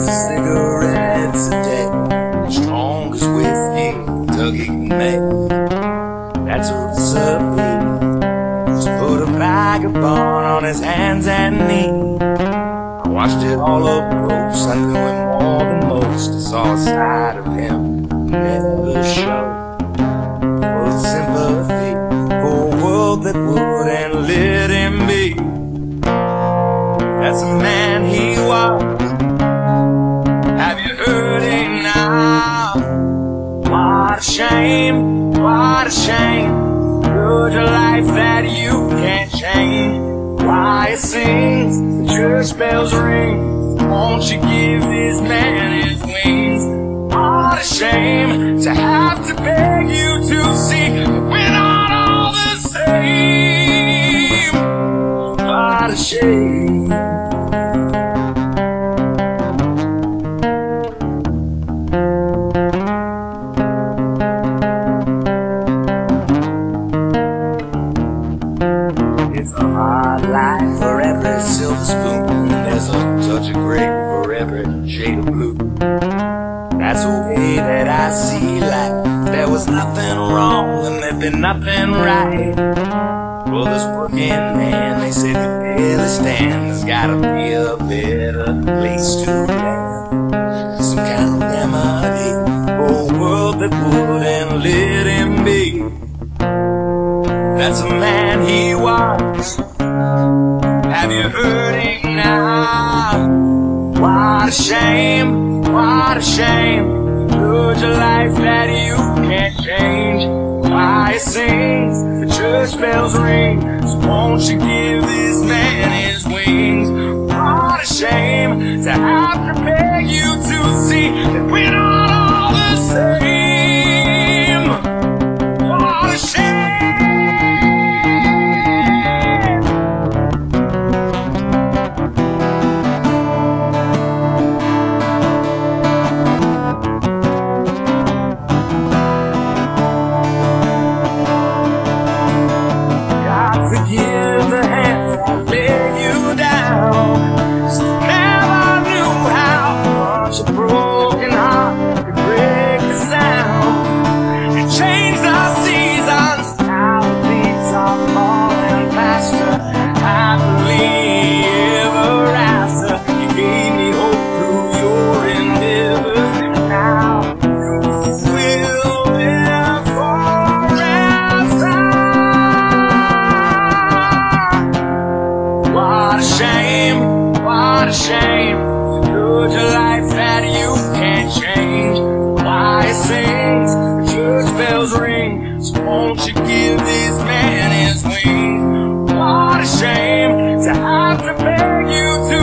six cigarettes a day. Strong as whiskey, Kentucky make. That's a recipe. To put a vagabond on his hands and knees. I watched it all up close. I knew him more than most. I saw a side of him never showed. Full sympathy for a world that wouldn't let him be. That's the man shame. Good life that you can't change. Why it sings, the church bells ring. Won't you give this man his wings? What a shame to have to beg you to see we're not all the same. What a shame. Every shade of blue. That's the way that I see life. There was nothing wrong, then there'd be nothing right. For this working man, they say they barely stand. There's gotta be a better place to land. Some kind of remedy for a world that wouldn't let him be. That's the man he was. Have you heard him? What a shame, what a shame. Such a life that you can't change. Why it sings, the church bells ring. So won't you give this a shame, what a shame. You lose your life that you can't change. Why sings, church bells ring. So won't you give this man his wings? What a shame to have to beg you to.